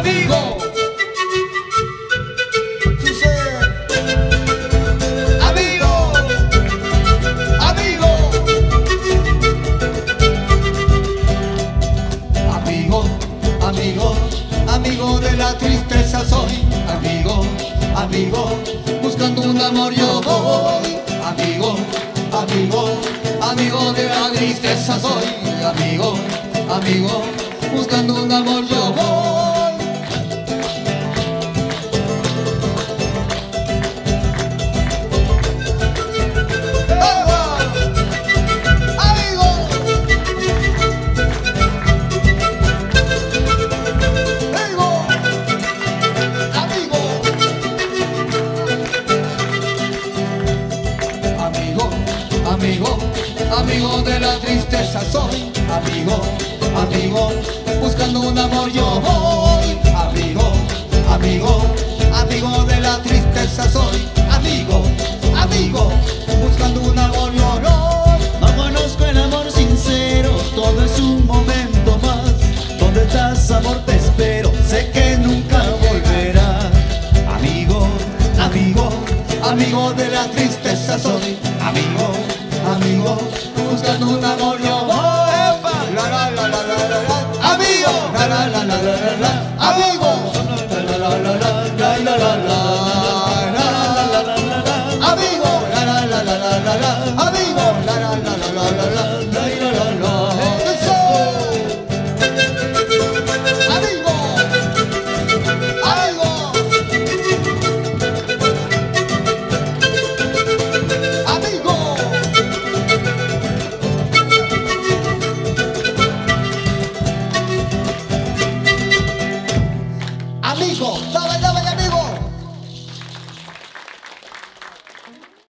Adigo. Adigo. Adigo. Amigo, amigo, amigo de la tristeza soy. Amigo, amigo, buscando un amor yo voy. Amigo, amigo, amigo de la tristeza soy. Amigo, amigo, buscando un amor yo voy. Amigo, amigo de la tristeza soy Amigo, amigo, buscando un amor yo voy Amigo, amigo, amigo de la tristeza soy Amigo, amigo, buscando un amor yo voy No conozco el amor sincero, todo es un momento más. ¿Dónde estás, amor? Te espero, sé que nunca volverás. Amigo, Amigo, amigo de la tristeza soy buscando un amor yo voy La, la, la, la, la, la, la. La, la, la, la, la, la, la, la, la, la,